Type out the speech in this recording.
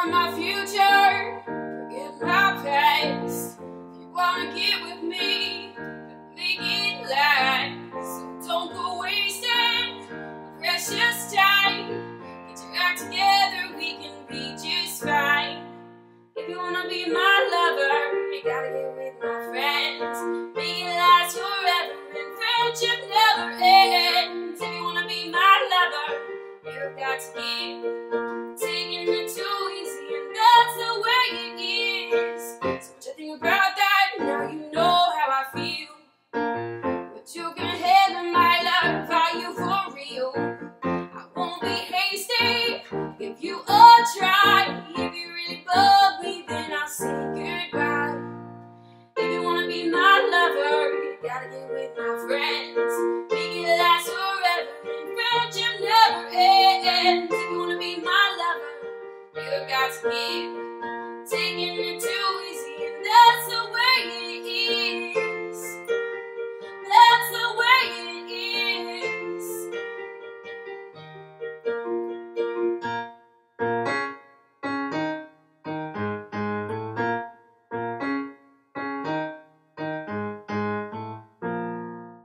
For my future, forget my past. If you wanna get with me, make it last. So don't go wasting precious time. Get your act together, we can be just fine. If you wanna be my lover, you gotta get with my friends. Make it last forever, and friendship never ends. If you wanna be my lover, you got to give. About that? Now you know how I feel. But you can handle my love, you for real? I won't be hasty, give you a try. If you really love me, then I'll say goodbye. If you wanna be my lover, you gotta get with my friends. Make it last forever, and friendship never ends. If you wanna be my lover, you got to give.